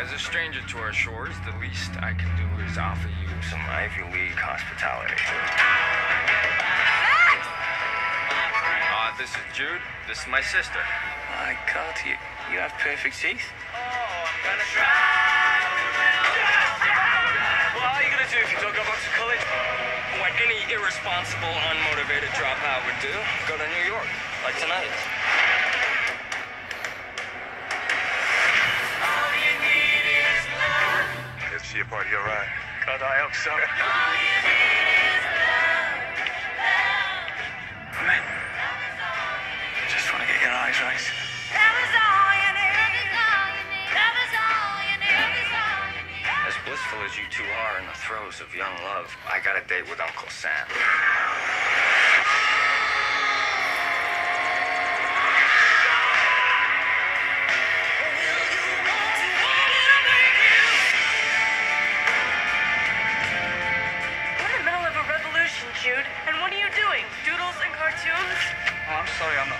As a stranger to our shores, the least I can do is offer you some Ivy League hospitality. Uh, this is Jude. This is my sister. My God, you, you have perfect teeth. Well, how are you gonna do if you don't go back to college? What any irresponsible, unmotivated dropout would do? Go to New York, like tonight. FC a party, all right? God, I hope so. Man, just want to get your eyes right. As blissful as you two are in the throes of young love, I got a date with Uncle Sam.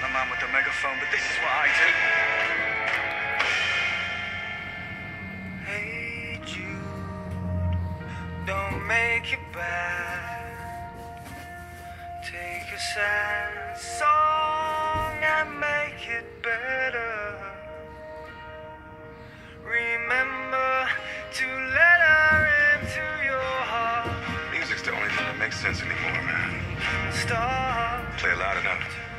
not the man with the megaphone, but this is what I do. Hey Jude, don't make it bad. Take a sad song and make it better. Remember to let her into your heart. Music's the only thing that makes sense anymore, man. Stop. Play loud enough.